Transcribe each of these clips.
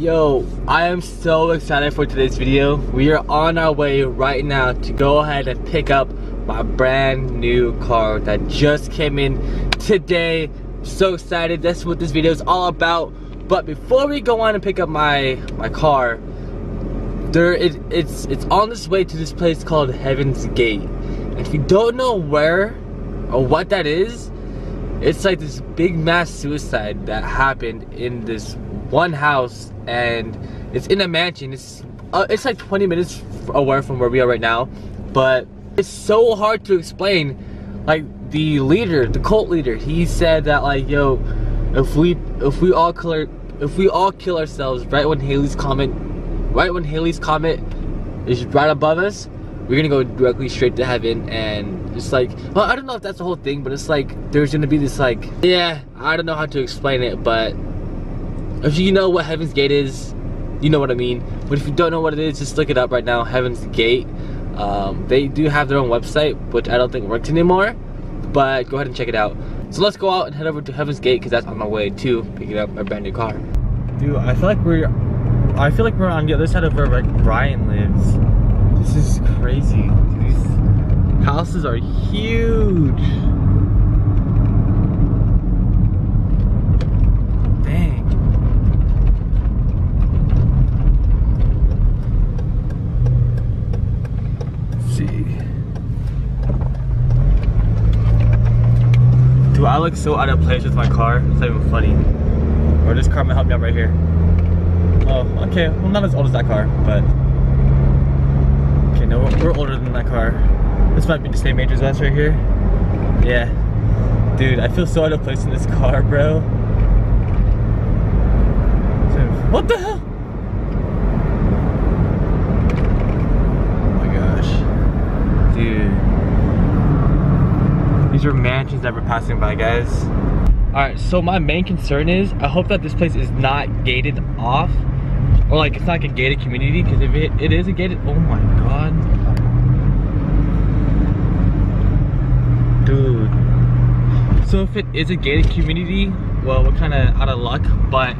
Yo, I am so excited for today's video. We are on our way right now to go ahead and pick up my brand new car that just came in today. So excited, that's what this video is all about. But before we go on and pick up my my car, there it, it's it's on this way to this place called Heaven's Gate. And if you don't know where or what that is, it's like this big mass suicide that happened in this one house and it's in a mansion. It's uh, it's like 20 minutes away from where we are right now but it's so hard to explain. Like the leader the cult leader he said that like yo if we if we all kill if we all kill ourselves right when Halley's comet right when Halley's comet is right above us we're gonna go directly straight to heaven. And it's like well I don't know if that's the whole thing but it's like there's gonna be this like yeah I don't know how to explain it but if you know what Heaven's Gate is, you know what I mean. But if you don't know what it is, just look it up right now, Heaven's Gate. Um, they do have their own website, which I don't think works anymore. But go ahead and check it out. So let's go out and head over to Heaven's Gate because that's on my way to picking up my brand new car. Dude, I feel like we're, I feel like we're on the other side of where like Brian lives. This is crazy. These houses are huge. I look so out of place with my car. It's not even funny. Or this car might help me out right here. Oh, okay. Well, not as old as that car, but... Okay, no, we're older than that car. This might be the same age as us right here. Yeah. Dude, I feel so out of place in this car, bro. What the hell? These are mansions that we're passing by, guys. All right, so my main concern is, I hope that this place is not gated off. Or like, it's not like a gated community, because if it, it is a gated, oh my God. Dude. So if it is a gated community, well, we're kind of out of luck, but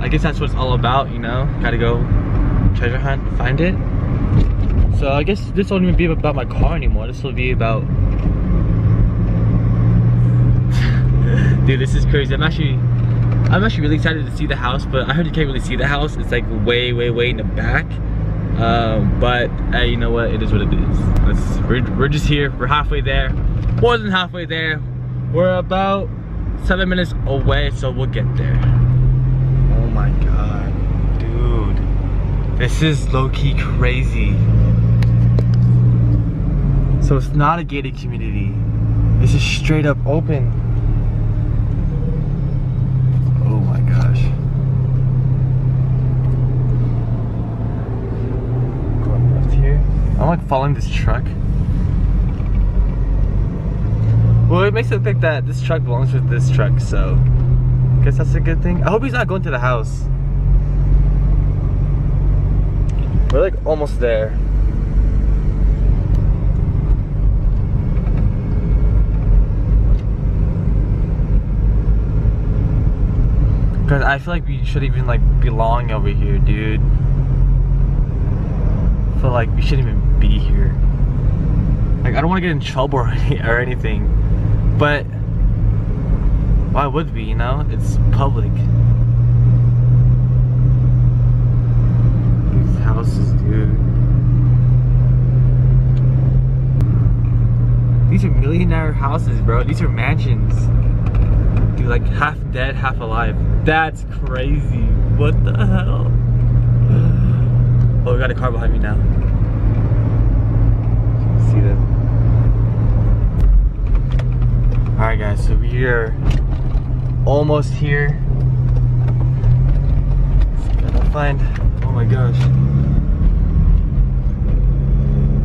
I guess that's what it's all about, you know? Gotta go treasure hunt, find it. So I guess this won't even be about my car anymore. This will be about Dude, this is crazy. I'm actually, I'm actually really excited to see the house, but I heard you can't really see the house. It's like way, way, way in the back. Um, but uh, you know what? It is what it is. Let's, we're, we're just here. We're halfway there. More than halfway there. We're about seven minutes away, so we'll get there. Oh my god, dude. This is low-key crazy. So it's not a gated community. This is straight up open. I'm like following this truck. Well, it makes it think that this truck belongs with this truck, so I guess that's a good thing. I hope he's not going to the house. We're like almost there. Cause I feel like we should even like belong over here, dude I feel like we shouldn't even be here. Like, I don't want to get in trouble or, or anything, but why would we, you know? It's public. These houses, dude. These are millionaire houses, bro. These are mansions. Dude, like half dead, half alive. That's crazy. What the hell? Oh, we got a car behind me now. See them. Alright guys, so we are almost here. Gotta find, oh my gosh.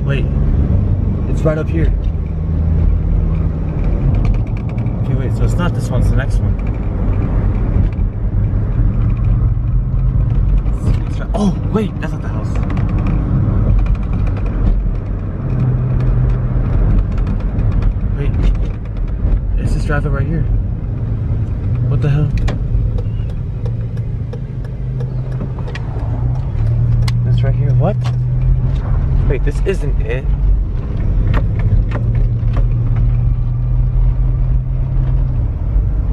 Wait, it's right up here. Okay, wait, so it's not this one, it's the next one. Oh, wait, that's not the house. traffic right here. What the hell? This right here, what? Wait, this isn't it.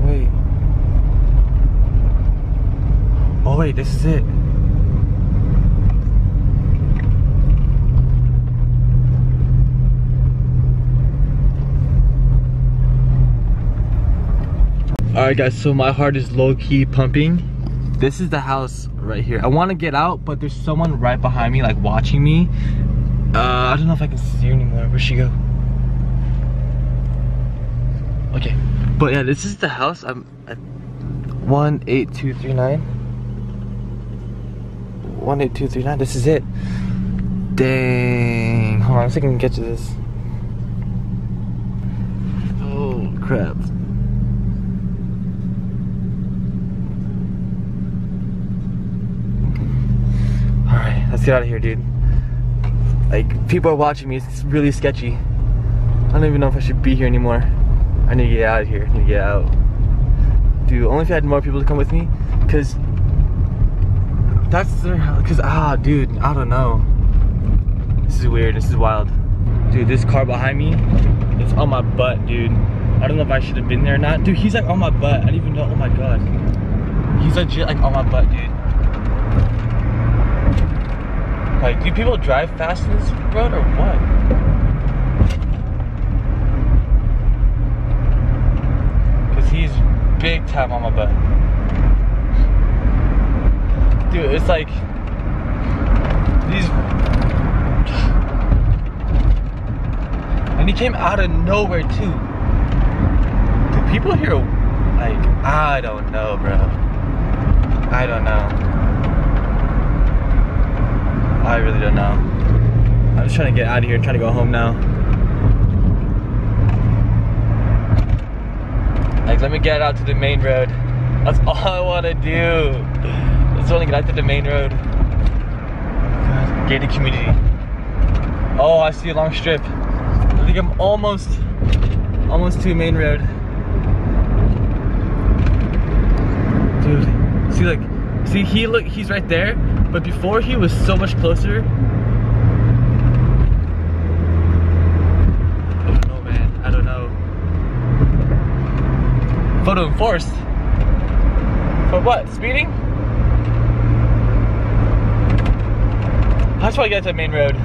Wait. Oh wait, this is it. Alright guys, so my heart is low-key pumping. This is the house right here. I want to get out, but there's someone right behind me, like watching me. Uh, I don't know if I can see her anymore. Where'd she go? Okay, but yeah, this is the house. I'm at 18239. 18239, this is it. Dang. Hold on, let's see if I can get to this. Oh, crap. Alright, let's get out of here, dude. Like, people are watching me. It's really sketchy. I don't even know if I should be here anymore. I need to get out of here. I need to get out. Dude, only if I had more people to come with me. Because that's their Because, ah, dude, I don't know. This is weird. This is wild. Dude, this car behind me, it's on my butt, dude. I don't know if I should have been there or not. Dude, he's like on my butt. I didn't even know. Oh my god. He's legit like on my butt, dude. Like, do people drive fast in this road or what? Cause he's big time on my butt. Dude, it's like these and he came out of nowhere too. Do people here like I don't know, bro. I don't know. I really don't know. I'm just trying to get out of here, trying to go home now. Like, let me get out to the main road. That's all I want to do. Want to get out to the main road. Gated community. Oh, I see a long strip. I think I'm almost, almost to main road. Dude, see like, see he look, he's right there, but before he was so much closer. I don't know, man. I don't know. Photo enforced. For what? Speeding? That's why I get to the main road.